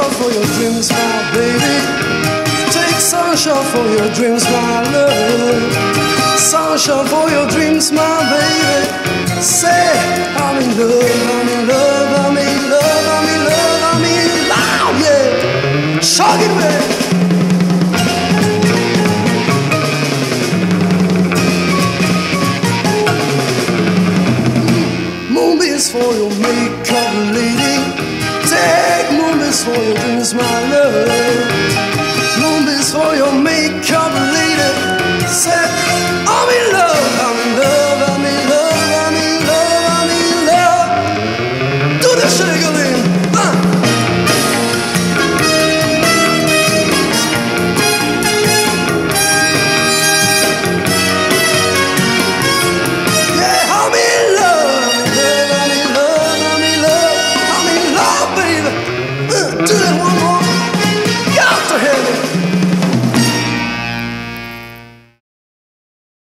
sunshine for your dreams, my baby. Take sunshine for your dreams, my love. Sunshine for your dreams, my baby. Say, I'm in love, I'm in love, I'm in love, I'm in love, I'm in love, yeah. Shock it Moonbeams for your makeup lady. Take for your dreams, my love. Moonbeams for your makeup, lady. Say, Dude,